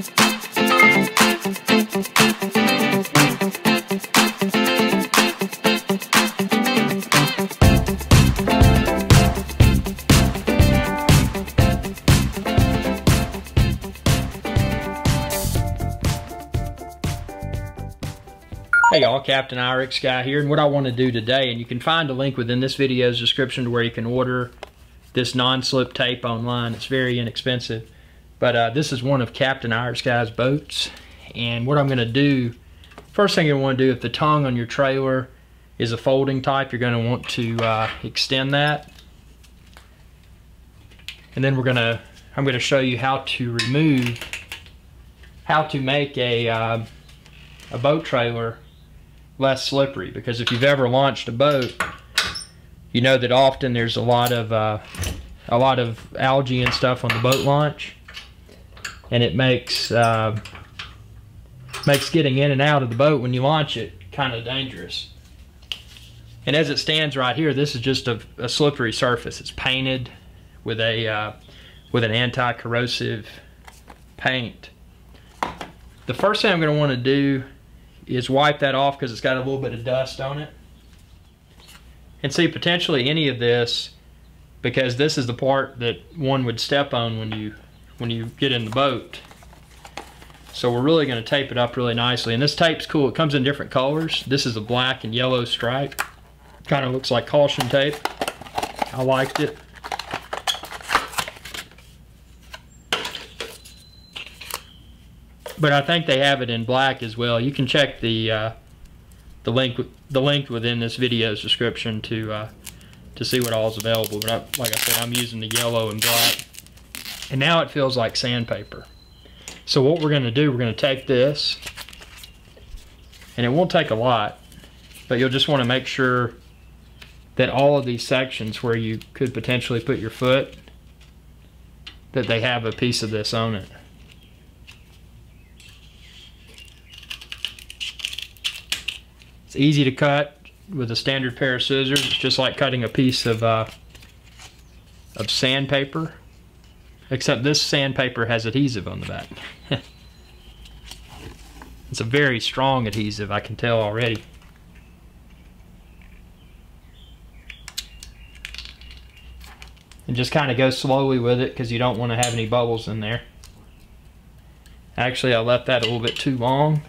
Hey y'all, Captain IrixGuy here, and what I want to do today, and you can find a link within this video's description to where you can order this non-slip tape online. It's very inexpensive, but uh, this is one of Captain IrixGuy's boats, and what I'm going to do, first thing you want to do, if the tongue on your trailer is a folding type, you're going to want to uh, extend that, and then we're to, I'm going to show you how to remove, how to make a, uh, a boat trailer less slippery. Because if you've ever launched a boat you know that often there's a lot of uh, a lot of algae and stuff on the boat launch and it makes uh, makes getting in and out of the boat when you launch it kind of dangerous. And as it stands right here this is just a, a slippery surface. It's painted with a uh, with an anti-corrosive paint. The first thing I'm going to want to do is wipe that off because it's got a little bit of dust on it. And see potentially any of this because this is the part that one would step on when you when you get in the boat. So we're really going to tape it up really nicely. And this tape's cool. It comes in different colors. This is a black and yellow stripe. Kind of looks like caution tape. I liked it. but I think they have it in black as well. You can check the uh, the link the link within this video's description to uh, to see what all is available. But I, like I said, I'm using the yellow and black, and now it feels like sandpaper. So what we're going to do, we're going to take this, and it won't take a lot, but you'll just want to make sure that all of these sections where you could potentially put your foot, that they have a piece of this on it. It's easy to cut with a standard pair of scissors. It's just like cutting a piece of, uh, of sandpaper. Except this sandpaper has adhesive on the back. it's a very strong adhesive, I can tell already. And just kind of go slowly with it because you don't want to have any bubbles in there. Actually, I left that a little bit too long.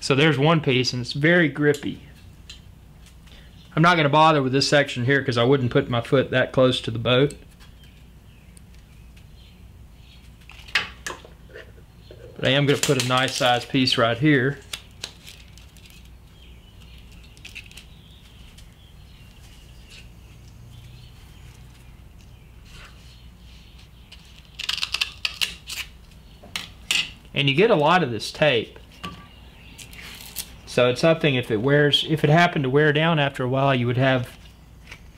So there's one piece and it's very grippy. I'm not going to bother with this section here because I wouldn't put my foot that close to the boat. But I am going to put a nice size piece right here. And you get a lot of this tape. So it's something if it wears, if it happened to wear down after a while, you would have,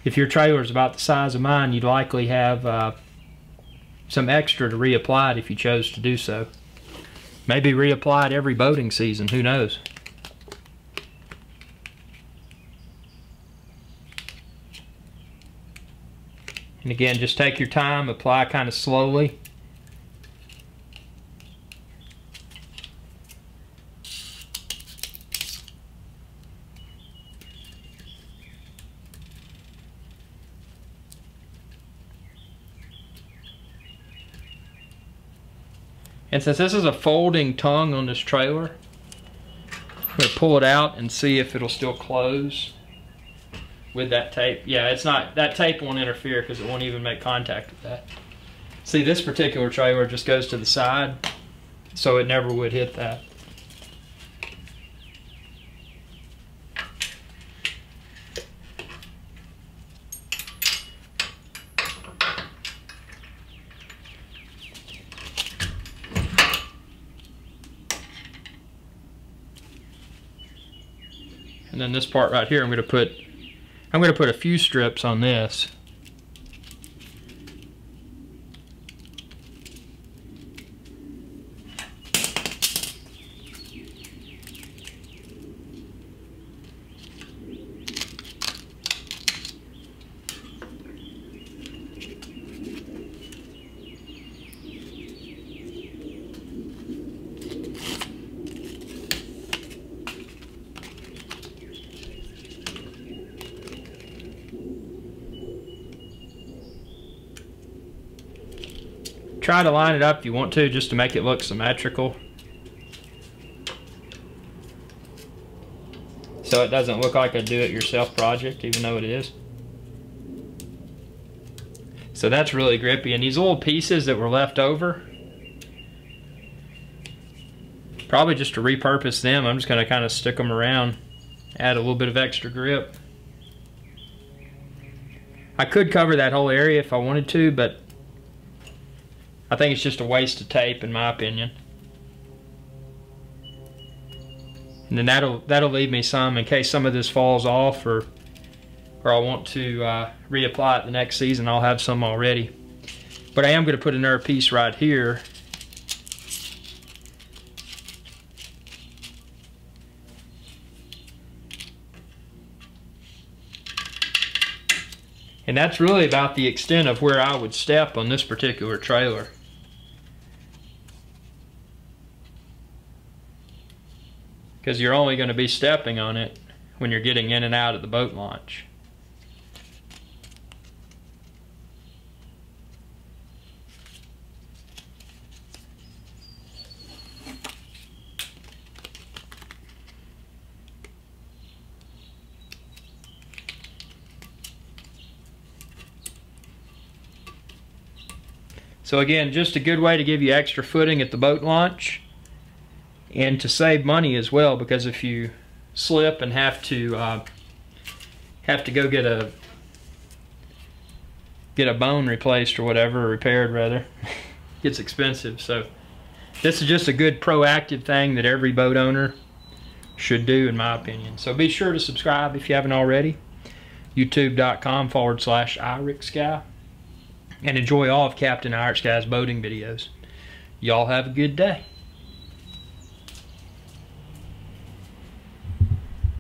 if your trailer is about the size of mine, you'd likely have uh, some extra to reapply it if you chose to do so. Maybe reapply it every boating season, who knows. And again, just take your time, apply kind of slowly. And since this is a folding tongue on this trailer, I'm to pull it out and see if it'll still close with that tape. Yeah, it's not, that tape won't interfere because it won't even make contact with that. See, this particular trailer just goes to the side, so it never would hit that. And then this part right here, I'm going to put, I'm to put a few strips on this. Try to line it up if you want to, just to make it look symmetrical. So it doesn't look like a do-it-yourself project, even though it is. So that's really grippy. And these little pieces that were left over, probably just to repurpose them, I'm just going to kind of stick them around, add a little bit of extra grip. I could cover that whole area if I wanted to, but I think it's just a waste of tape in my opinion. And then that'll that'll leave me some in case some of this falls off or or I want to uh, reapply it the next season, I'll have some already. But I am going to put another piece right here. And that's really about the extent of where I would step on this particular trailer. Because you're only going to be stepping on it when you're getting in and out of the boat launch. So again, just a good way to give you extra footing at the boat launch and to save money as well because if you slip and have to uh, have to go get a get a bone replaced or whatever, or repaired rather, gets expensive. So this is just a good proactive thing that every boat owner should do in my opinion. So be sure to subscribe if you haven't already. youtube.com forward slash IrixGuy and enjoy all of Captain Guy's boating videos. Y'all have a good day.